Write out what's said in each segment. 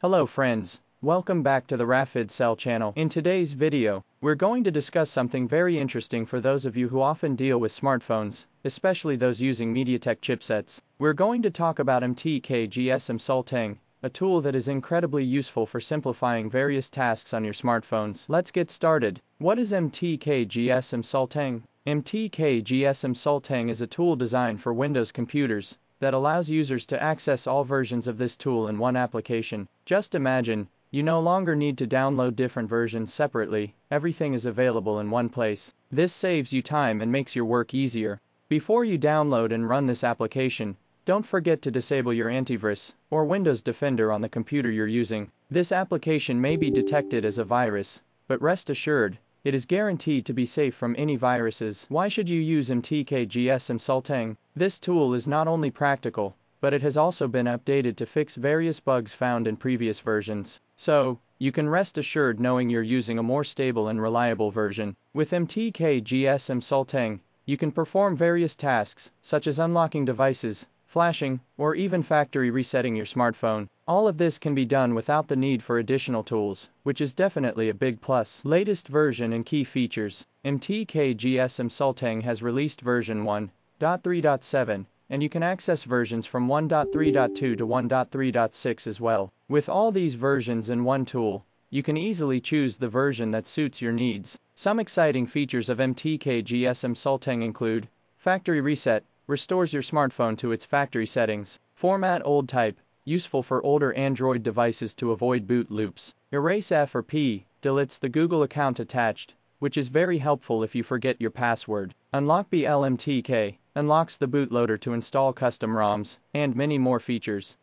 Hello friends, welcome back to the Rafid Cell channel. In today's video, we're going to discuss something very interesting for those of you who often deal with smartphones, especially those using MediaTek chipsets. We're going to talk about MTK GSM Sultang, a tool that is incredibly useful for simplifying various tasks on your smartphones. Let's get started. What is MTK GSM Sultang? MTK GSM Sultang is a tool designed for Windows computers that allows users to access all versions of this tool in one application. Just imagine, you no longer need to download different versions separately, everything is available in one place. This saves you time and makes your work easier. Before you download and run this application, don't forget to disable your antivirus or Windows Defender on the computer you're using. This application may be detected as a virus, but rest assured, it is guaranteed to be safe from any viruses. Why should you use MTK GSM Sultang? This tool is not only practical, but it has also been updated to fix various bugs found in previous versions. So, you can rest assured knowing you're using a more stable and reliable version. With MTK GSM Sultang, you can perform various tasks, such as unlocking devices, flashing, or even factory resetting your smartphone. All of this can be done without the need for additional tools, which is definitely a big plus. Latest version and key features. MTK GSM Sultang has released version 1.3.7, and you can access versions from 1.3.2 to 1.3.6 as well. With all these versions in one tool, you can easily choose the version that suits your needs. Some exciting features of MTK GSM Sultang include Factory Reset, restores your smartphone to its factory settings. Format old type, useful for older Android devices to avoid boot loops. Erase F or P, deletes the Google account attached, which is very helpful if you forget your password. Unlock BLMTK, unlocks the bootloader to install custom ROMs, and many more features.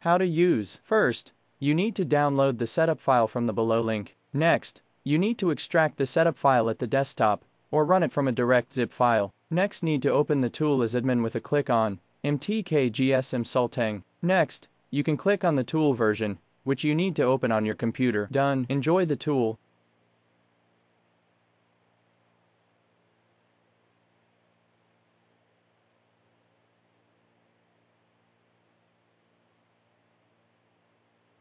How to use. First, you need to download the setup file from the below link. Next, you need to extract the setup file at the desktop, or run it from a direct zip file. Next need to open the tool as admin with a click on MTK GSM Sultang. Next, you can click on the tool version, which you need to open on your computer. Done. Enjoy the tool.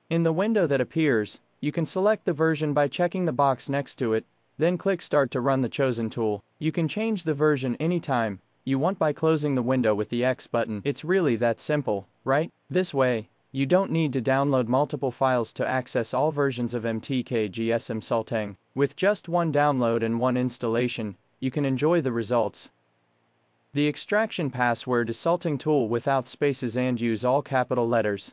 In the window that appears, you can select the version by checking the box next to it, then click Start to run the chosen tool. You can change the version anytime you want by closing the window with the X button. It's really that simple, right? This way, you don't need to download multiple files to access all versions of MTK GSM Sultang. With just one download and one installation, you can enjoy the results. The extraction password is Salting tool without spaces and use all capital letters.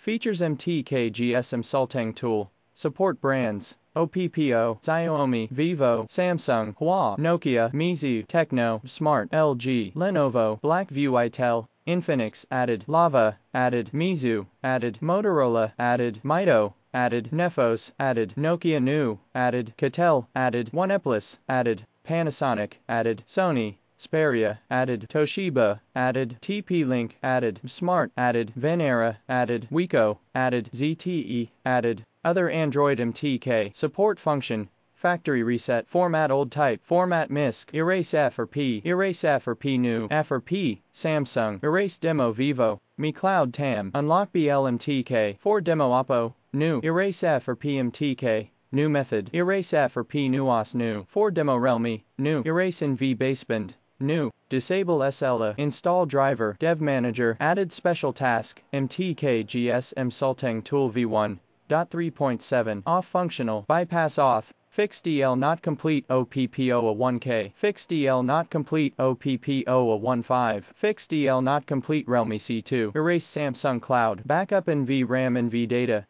Features MTK GSM Sultang tool. Support brands. OPPO, Xiaomi, Vivo, Samsung, Huawei, Nokia, Meizu, Tecno, Smart, LG, Lenovo, Blackview itel, Infinix, added, Lava, added, Meizu, added, Motorola, added, Mito, added, Nefos, added, Nokia New, added, Catel, added, OnePlus, added, Panasonic, added, Sony, Xperia, added, Toshiba, added, TP-Link, added, Smart, added, Venera, added, Wiko, added, ZTE, added, other Android MTK, support function, factory reset, format old type, format MISC, erase F or P, erase F or P new, F or P, Samsung, erase demo Vivo, Mi Cloud TAM, unlock BLMTK, for demo Oppo, new, erase F or PMTK, new method, erase F or P new os new, for demo Realme, new, erase NV baseband, New. Disable SLA. Install driver. Dev manager. Added special task. MTK GSM Sultang Tool v1.3.7. Off functional. Bypass auth. Fix DL not complete OPPO1K. Fix DL not complete OPPO15. Fix DL not complete Realme C2. Erase Samsung Cloud. Backup NV RAM NV data.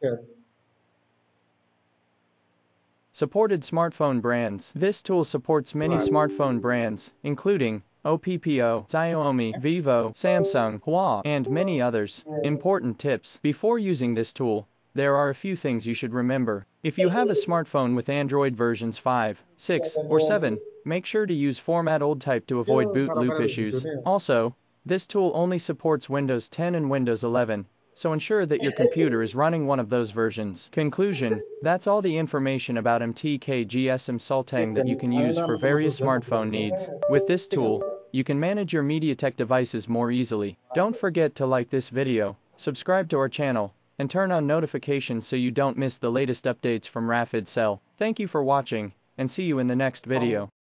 Good. Supported smartphone brands. This tool supports many Right. smartphone brands, including OPPO, Xiaomi, Vivo, Samsung, Huawei, and many others. Important tips. Before using this tool, there are a few things you should remember. If you have a smartphone with Android versions 5, 6, or 7, make sure to use Format Old Type to avoid boot loop issues. Also, this tool only supports Windows 10 and Windows 11, so ensure that your computer is running one of those versions. Conclusion, that's all the information about MTK GSM Sultang that you can use for various smartphone needs. With this tool, you can manage your MediaTek devices more easily. Don't forget to like this video, subscribe to our channel, and turn on notifications so you don't miss the latest updates from Rapid Cell. Thank you for watching, and see you in the next video.